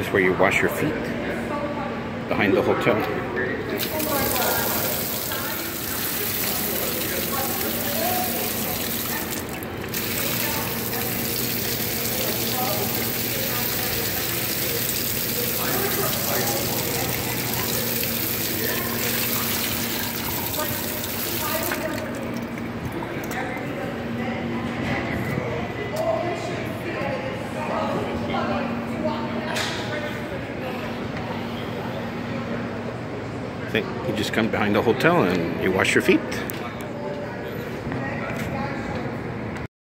This is where you wash your feet behind the hotel. Think you just come behind the hotel and you wash your feet.